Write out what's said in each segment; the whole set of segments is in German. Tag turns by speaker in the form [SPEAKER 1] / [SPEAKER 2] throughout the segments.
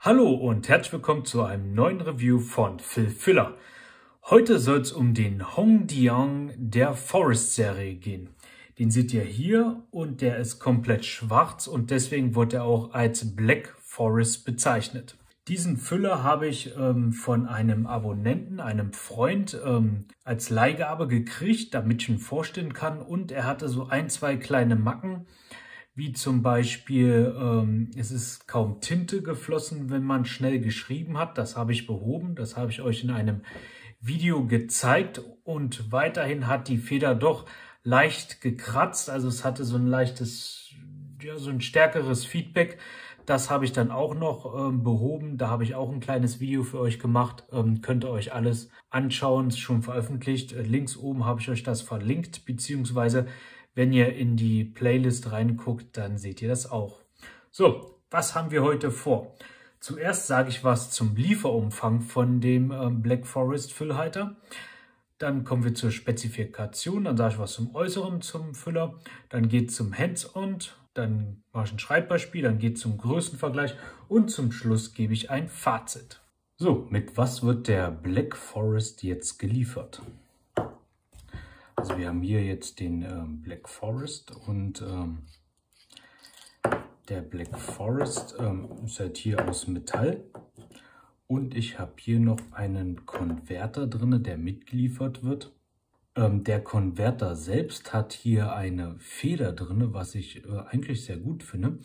[SPEAKER 1] Hallo und herzlich willkommen zu einem neuen Review von Phil Füller. Heute soll es um den Hongdiang der Forest Serie gehen. Den seht ihr hier und der ist komplett schwarz und deswegen wird er auch als Black Forest bezeichnet. Diesen Füller habe ich ähm, von einem Abonnenten, einem Freund, ähm, als Leihgabe gekriegt, damit ich ihn vorstellen kann. Und er hatte so ein, zwei kleine Macken, wie zum Beispiel, ähm, es ist kaum Tinte geflossen, wenn man schnell geschrieben hat. Das habe ich behoben, das habe ich euch in einem Video gezeigt. Und weiterhin hat die Feder doch leicht gekratzt, also es hatte so ein leichtes, ja, so ein stärkeres Feedback. Das habe ich dann auch noch ähm, behoben. Da habe ich auch ein kleines Video für euch gemacht. Ähm, könnt ihr euch alles anschauen, ist schon veröffentlicht. Äh, links oben habe ich euch das verlinkt, beziehungsweise wenn ihr in die Playlist reinguckt, dann seht ihr das auch. So, was haben wir heute vor? Zuerst sage ich was zum Lieferumfang von dem ähm, Black Forest Füllhalter. Dann kommen wir zur Spezifikation, dann sage ich was zum Äußeren zum Füller. Dann geht es zum Hands-on, dann mache ich ein Schreibbeispiel, dann geht es zum Größenvergleich und zum Schluss gebe ich ein Fazit. So, mit was wird der Black Forest jetzt geliefert? Also wir haben hier jetzt den ähm, Black Forest und ähm, der Black Forest ähm, ist halt hier aus Metall. Und ich habe hier noch einen Konverter drin, der mitgeliefert wird. Ähm, der Konverter selbst hat hier eine Feder drin, was ich äh, eigentlich sehr gut finde.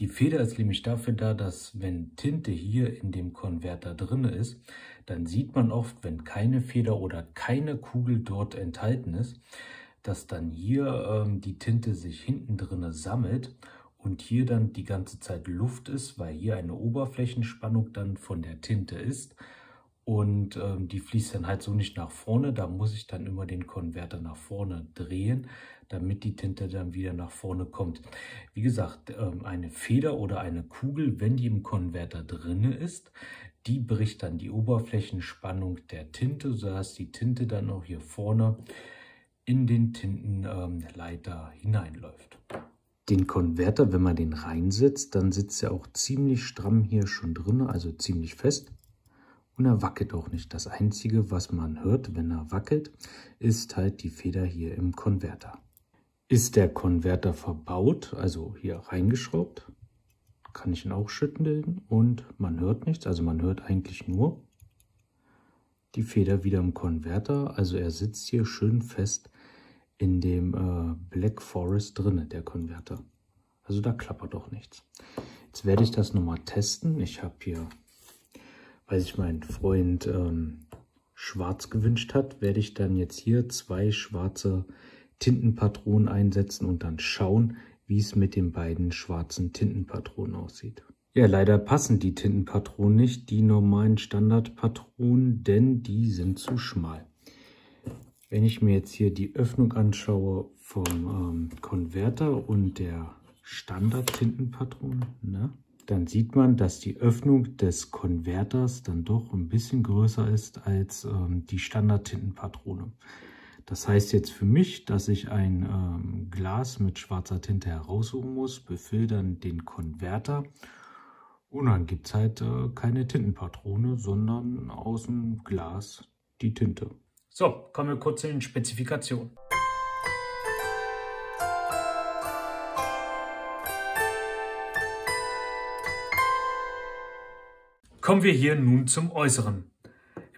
[SPEAKER 1] Die Feder ist nämlich dafür da, dass wenn Tinte hier in dem Konverter drin ist, dann sieht man oft, wenn keine Feder oder keine Kugel dort enthalten ist, dass dann hier ähm, die Tinte sich hinten drin sammelt und hier dann die ganze Zeit Luft ist, weil hier eine Oberflächenspannung dann von der Tinte ist und ähm, die fließt dann halt so nicht nach vorne. Da muss ich dann immer den Konverter nach vorne drehen, damit die Tinte dann wieder nach vorne kommt. Wie gesagt, ähm, eine Feder oder eine Kugel, wenn die im Konverter drinne ist, die bricht dann die Oberflächenspannung der Tinte, sodass die Tinte dann auch hier vorne in den Tintenleiter ähm, hineinläuft. Den Konverter, wenn man den reinsetzt, dann sitzt er auch ziemlich stramm hier schon drin, also ziemlich fest und er wackelt auch nicht. Das Einzige, was man hört, wenn er wackelt, ist halt die Feder hier im Konverter. Ist der Konverter verbaut, also hier reingeschraubt, kann ich ihn auch schütteln und man hört nichts. Also man hört eigentlich nur die Feder wieder im Konverter. Also er sitzt hier schön fest in dem äh, Black Forest drinne, der Konverter. Also da klappert doch nichts. Jetzt werde ich das nochmal testen. Ich habe hier weil sich mein Freund ähm, schwarz gewünscht hat, werde ich dann jetzt hier zwei schwarze Tintenpatronen einsetzen und dann schauen, wie es mit den beiden schwarzen Tintenpatronen aussieht. Ja, leider passen die Tintenpatronen nicht, die normalen Standardpatronen, denn die sind zu schmal. Wenn ich mir jetzt hier die Öffnung anschaue vom ähm, Konverter und der Standard-Tintenpatronen, ne, dann sieht man, dass die Öffnung des Konverters dann doch ein bisschen größer ist als ähm, die Standard-Tintenpatrone. Das heißt jetzt für mich, dass ich ein ähm, Glas mit schwarzer Tinte heraussuchen muss, befiltern den Konverter und dann gibt es halt äh, keine Tintenpatrone, sondern aus dem Glas die Tinte. So, kommen wir kurz zu den Spezifikationen. Kommen wir hier nun zum Äußeren.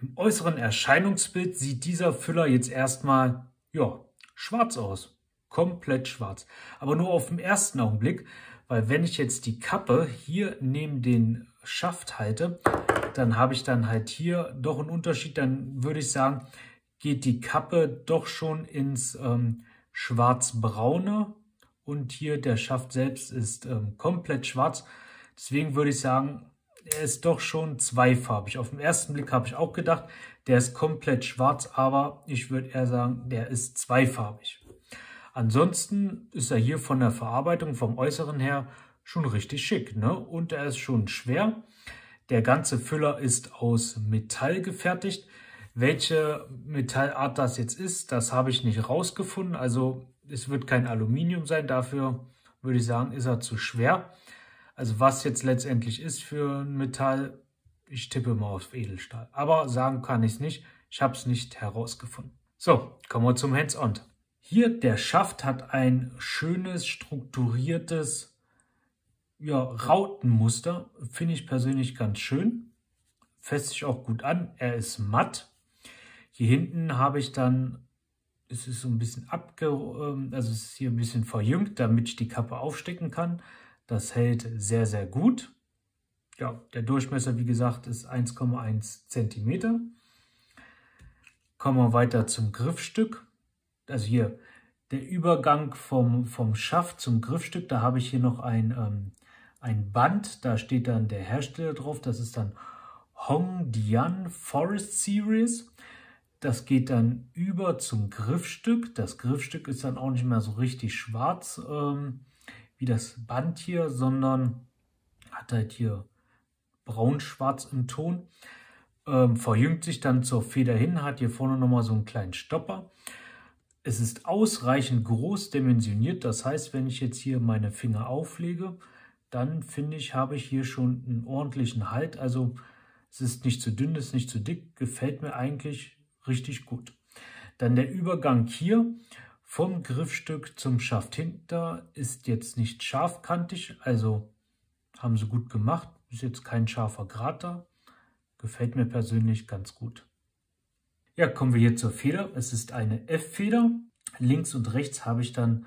[SPEAKER 1] Im äußeren Erscheinungsbild sieht dieser Füller jetzt erstmal, ja, schwarz aus. Komplett schwarz. Aber nur auf den ersten Augenblick, weil wenn ich jetzt die Kappe hier neben den Schaft halte, dann habe ich dann halt hier doch einen Unterschied. Dann würde ich sagen, geht die Kappe doch schon ins ähm, schwarz-braune und hier der Schaft selbst ist ähm, komplett schwarz. Deswegen würde ich sagen, er ist doch schon zweifarbig. Auf den ersten Blick habe ich auch gedacht, der ist komplett schwarz, aber ich würde eher sagen, der ist zweifarbig. Ansonsten ist er hier von der Verarbeitung vom Äußeren her schon richtig schick. Ne? Und er ist schon schwer. Der ganze Füller ist aus Metall gefertigt. Welche Metallart das jetzt ist, das habe ich nicht rausgefunden. Also es wird kein Aluminium sein. Dafür würde ich sagen, ist er zu schwer. Also was jetzt letztendlich ist für ein Metall, ich tippe mal auf Edelstahl. Aber sagen kann ich es nicht, ich habe es nicht herausgefunden. So, kommen wir zum Hands-on. Hier, der Schaft hat ein schönes, strukturiertes ja, Rautenmuster. Finde ich persönlich ganz schön. Fässt sich auch gut an. Er ist matt. Hier hinten habe ich dann, es ist so ein bisschen abge, ähm, also es ist hier ein bisschen verjüngt, damit ich die Kappe aufstecken kann. Das hält sehr, sehr gut. Ja, der Durchmesser, wie gesagt, ist 1,1 cm. Kommen wir weiter zum Griffstück. Also hier der Übergang vom, vom Schaft zum Griffstück. Da habe ich hier noch ein, ähm, ein Band. Da steht dann der Hersteller drauf. Das ist dann Hongdian Forest Series. Das geht dann über zum Griffstück. Das Griffstück ist dann auch nicht mehr so richtig schwarz ähm, wie das Band hier, sondern hat halt hier braun-schwarz im Ton ähm, verjüngt sich dann zur Feder hin, hat hier vorne nochmal so einen kleinen Stopper. Es ist ausreichend groß dimensioniert, das heißt, wenn ich jetzt hier meine Finger auflege, dann finde ich, habe ich hier schon einen ordentlichen Halt. Also es ist nicht zu dünn, es ist nicht zu dick, gefällt mir eigentlich richtig gut. Dann der Übergang hier vom Griffstück zum Schaft hinter ist jetzt nicht scharfkantig, also haben sie gut gemacht, ist jetzt kein scharfer Grat da. Gefällt mir persönlich ganz gut. Ja, kommen wir hier zur Feder. Es ist eine F-Feder. Links und rechts habe ich dann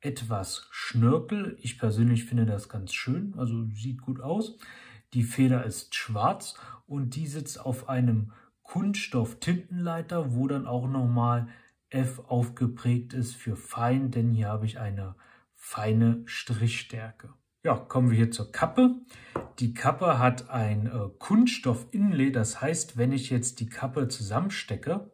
[SPEAKER 1] etwas Schnörkel. Ich persönlich finde das ganz schön, also sieht gut aus. Die Feder ist schwarz und die sitzt auf einem Kunststoff-Tintenleiter, wo dann auch nochmal F aufgeprägt ist für fein, denn hier habe ich eine feine Strichstärke. Ja, kommen wir hier zur Kappe. Die Kappe hat ein äh, Kunststoff-Inlay, das heißt, wenn ich jetzt die Kappe zusammenstecke,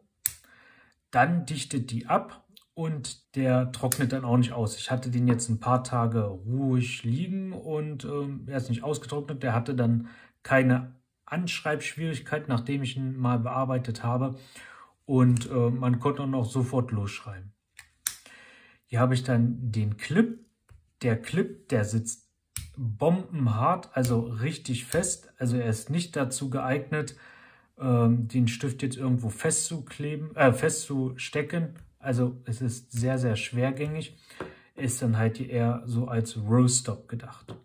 [SPEAKER 1] dann dichtet die ab und der trocknet dann auch nicht aus. Ich hatte den jetzt ein paar Tage ruhig liegen und ähm, er ist nicht ausgetrocknet. Der hatte dann keine Anschreibschwierigkeit, nachdem ich ihn mal bearbeitet habe und äh, man konnte auch noch sofort losschreiben. Hier habe ich dann den Clip. Der Clip, der sitzt bombenhart, also richtig fest. Also er ist nicht dazu geeignet, ähm, den Stift jetzt irgendwo festzukleben, äh, festzustecken. Also es ist sehr, sehr schwergängig. Ist dann halt eher so als Roll-Stop gedacht.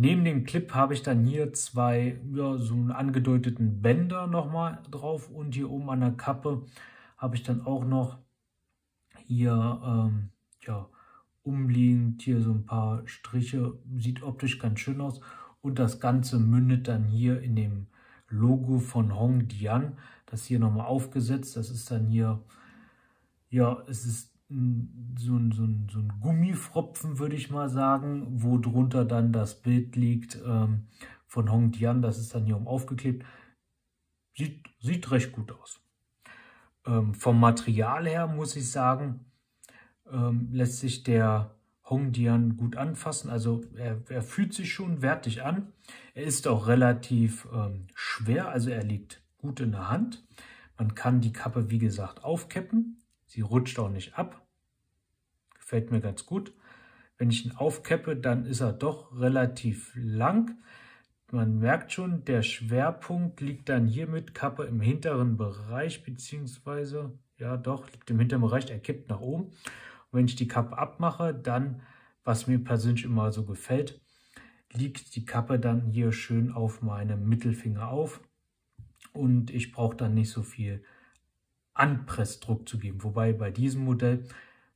[SPEAKER 1] Neben dem Clip habe ich dann hier zwei ja, so angedeuteten Bänder nochmal drauf und hier oben an der Kappe habe ich dann auch noch hier ähm, ja, umliegend hier so ein paar Striche, sieht optisch ganz schön aus. Und das Ganze mündet dann hier in dem Logo von Hong Dian, das hier nochmal aufgesetzt, das ist dann hier, ja, es ist so ein, so ein, so ein Gummifropfen, würde ich mal sagen, wo drunter dann das Bild liegt ähm, von Hong Dian, das ist dann hier um aufgeklebt, sieht, sieht recht gut aus. Ähm, vom Material her muss ich sagen, ähm, lässt sich der Hongdian gut anfassen. Also er, er, fühlt sich schon wertig an. Er ist auch relativ ähm, schwer, also er liegt gut in der Hand. Man kann die Kappe, wie gesagt, aufkeppen. Sie rutscht auch nicht ab. Gefällt mir ganz gut. Wenn ich ihn aufkeppe, dann ist er doch relativ lang. Man merkt schon, der Schwerpunkt liegt dann hier mit Kappe im hinteren Bereich, beziehungsweise, ja doch, liegt im hinteren Bereich, er kippt nach oben. Und wenn ich die Kappe abmache, dann, was mir persönlich immer so gefällt, liegt die Kappe dann hier schön auf meinem Mittelfinger auf und ich brauche dann nicht so viel Anpressdruck zu geben. Wobei bei diesem Modell,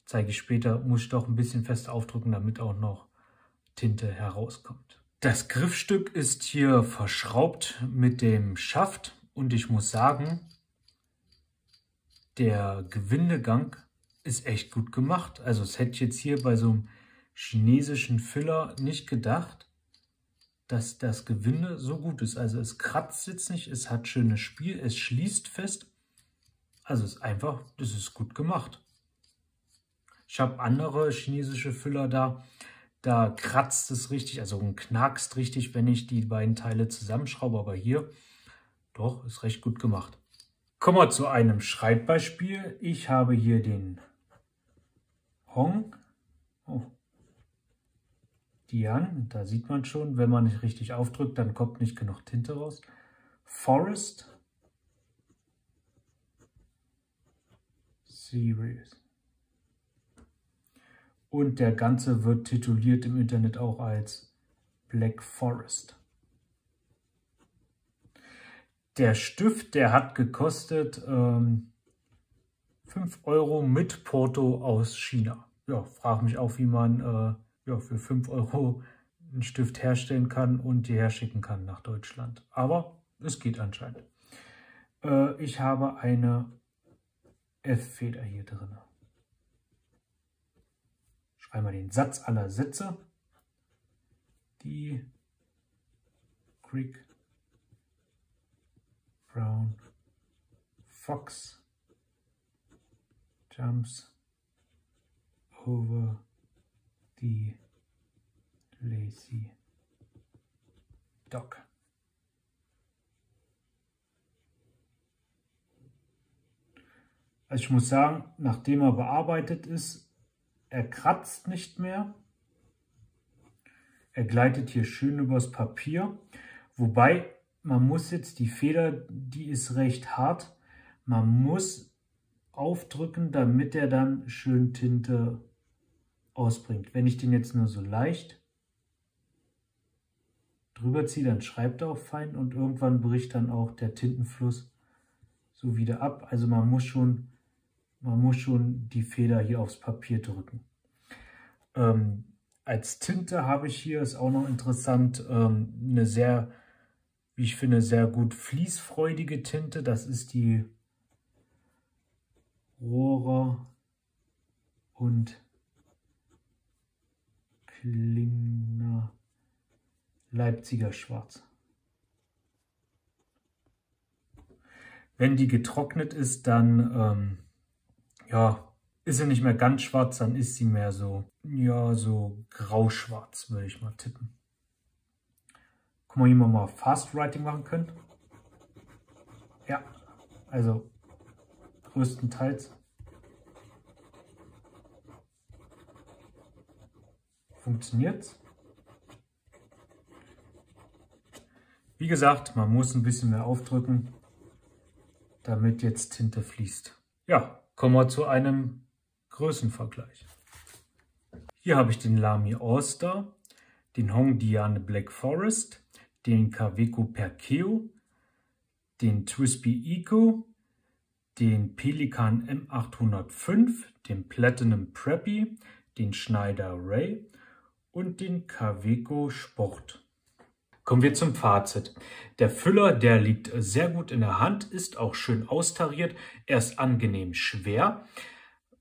[SPEAKER 1] zeige ich später, muss ich doch ein bisschen fest aufdrücken, damit auch noch Tinte herauskommt. Das Griffstück ist hier verschraubt mit dem Schaft und ich muss sagen, der Gewindegang ist echt gut gemacht. Also das hätte ich jetzt hier bei so einem chinesischen Füller nicht gedacht, dass das Gewinde so gut ist. Also es kratzt jetzt nicht, es hat schönes Spiel, es schließt fest. Also es ist einfach, das ist gut gemacht. Ich habe andere chinesische Füller da, da kratzt es richtig, also knackst richtig, wenn ich die beiden Teile zusammenschraube. Aber hier, doch, ist recht gut gemacht. Kommen wir zu einem Schreibbeispiel. Ich habe hier den Hong. Oh. Dian, da sieht man schon, wenn man nicht richtig aufdrückt, dann kommt nicht genug Tinte raus. Forest Series. Und der Ganze wird tituliert im Internet auch als Black Forest. Der Stift, der hat gekostet ähm, 5 Euro mit Porto aus China. Ja, frage mich auch, wie man äh, ja, für 5 Euro einen Stift herstellen kann und hierher schicken kann nach Deutschland. Aber es geht anscheinend. Äh, ich habe eine F-Feder hier drin. Schreiben wir den Satz aller Sätze. Die Creek Brown Fox jumps over the lazy dog. Also ich muss sagen, nachdem er bearbeitet ist, er kratzt nicht mehr. Er gleitet hier schön übers Papier. Wobei, man muss jetzt die Feder, die ist recht hart. Man muss aufdrücken, damit er dann schön Tinte ausbringt. Wenn ich den jetzt nur so leicht drüber ziehe, dann schreibt er auch fein und irgendwann bricht dann auch der Tintenfluss so wieder ab. Also man muss schon man muss schon die Feder hier aufs Papier drücken. Ähm, als Tinte habe ich hier, ist auch noch interessant, ähm, eine sehr, wie ich finde, sehr gut fließfreudige Tinte. Das ist die Rohrer und Klingner Leipziger Schwarz. Wenn die getrocknet ist, dann ähm, ja, ist sie nicht mehr ganz schwarz, dann ist sie mehr so, ja, so grauschwarz, würde ich mal tippen. Guck mal, wie wir mal Fast Writing machen können. Ja, also größtenteils. Funktioniert's. Wie gesagt, man muss ein bisschen mehr aufdrücken, damit jetzt Tinte fließt. Ja, Kommen wir zu einem Größenvergleich. Hier habe ich den Lamy All-Star, den Hong Diane Black Forest, den Kaweco Perkeo, den Twispy Eco, den Pelikan M805, den Platinum Preppy, den Schneider Ray und den Kaweco Sport. Kommen wir zum Fazit. Der Füller, der liegt sehr gut in der Hand, ist auch schön austariert, er ist angenehm schwer.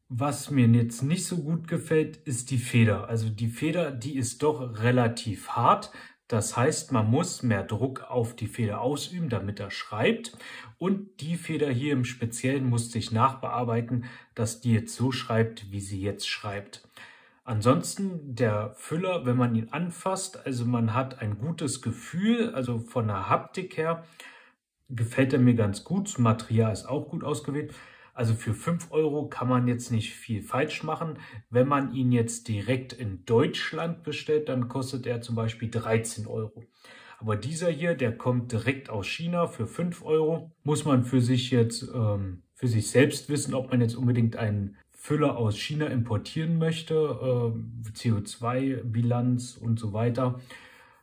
[SPEAKER 1] Was mir jetzt nicht so gut gefällt, ist die Feder. Also die Feder, die ist doch relativ hart. Das heißt, man muss mehr Druck auf die Feder ausüben, damit er schreibt. Und die Feder hier im Speziellen musste ich nachbearbeiten, dass die jetzt so schreibt, wie sie jetzt schreibt. Ansonsten der Füller, wenn man ihn anfasst, also man hat ein gutes Gefühl, also von der Haptik her gefällt er mir ganz gut. Das Material ist auch gut ausgewählt. Also für 5 Euro kann man jetzt nicht viel falsch machen. Wenn man ihn jetzt direkt in Deutschland bestellt, dann kostet er zum Beispiel 13 Euro. Aber dieser hier, der kommt direkt aus China für 5 Euro. Muss man für sich jetzt, ähm, für sich selbst wissen, ob man jetzt unbedingt einen Füller aus China importieren möchte, äh, CO2-Bilanz und so weiter.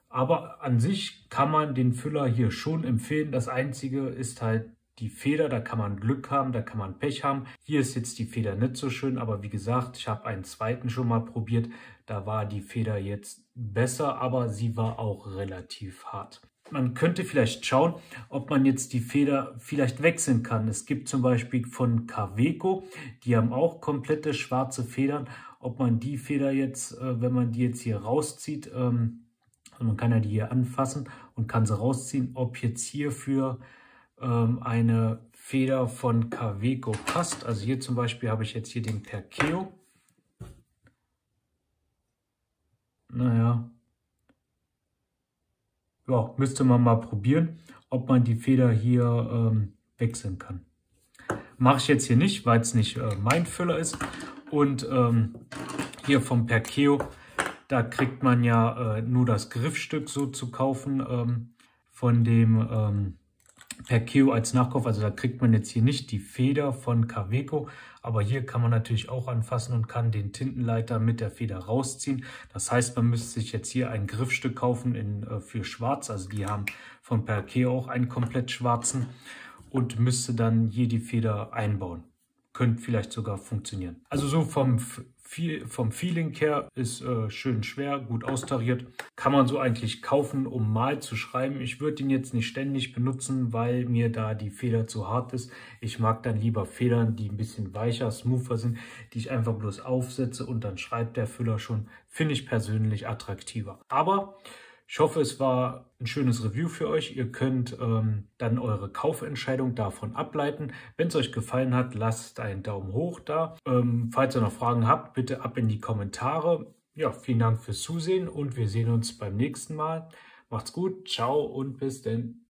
[SPEAKER 1] Aber an sich kann man den Füller hier schon empfehlen. Das Einzige ist halt die Feder, da kann man Glück haben, da kann man Pech haben. Hier ist jetzt die Feder nicht so schön, aber wie gesagt, ich habe einen zweiten schon mal probiert. Da war die Feder jetzt besser, aber sie war auch relativ hart man könnte vielleicht schauen, ob man jetzt die Feder vielleicht wechseln kann. Es gibt zum Beispiel von Caveco, die haben auch komplette schwarze Federn. Ob man die Feder jetzt, äh, wenn man die jetzt hier rauszieht, ähm, also man kann ja die hier anfassen und kann sie rausziehen, ob jetzt hierfür ähm, eine Feder von Caveco passt. Also hier zum Beispiel habe ich jetzt hier den Perkeo. Naja, ja, müsste man mal probieren, ob man die Feder hier ähm, wechseln kann. Mache ich jetzt hier nicht, weil es nicht äh, mein Füller ist. Und ähm, hier vom Perkeo Da kriegt man ja äh, nur das Griffstück so zu kaufen ähm, von dem ähm, per Kio als Nachkauf. Also da kriegt man jetzt hier nicht die Feder von Caveco, aber hier kann man natürlich auch anfassen und kann den Tintenleiter mit der Feder rausziehen. Das heißt, man müsste sich jetzt hier ein Griffstück kaufen in, äh, für schwarz. Also die haben von Perkeo auch einen komplett schwarzen und müsste dann hier die Feder einbauen könnte vielleicht sogar funktionieren. Also so vom, vom Feeling her ist äh, schön schwer, gut austariert. Kann man so eigentlich kaufen, um mal zu schreiben. Ich würde ihn jetzt nicht ständig benutzen, weil mir da die Feder zu hart ist. Ich mag dann lieber Federn, die ein bisschen weicher, smoother sind, die ich einfach bloß aufsetze und dann schreibt der Füller schon. Finde ich persönlich attraktiver. Aber ich hoffe, es war ein schönes Review für euch. Ihr könnt ähm, dann eure Kaufentscheidung davon ableiten. Wenn es euch gefallen hat, lasst einen Daumen hoch da. Ähm, falls ihr noch Fragen habt, bitte ab in die Kommentare. Ja, vielen Dank fürs Zusehen und wir sehen uns beim nächsten Mal. Macht's gut, ciao und bis denn.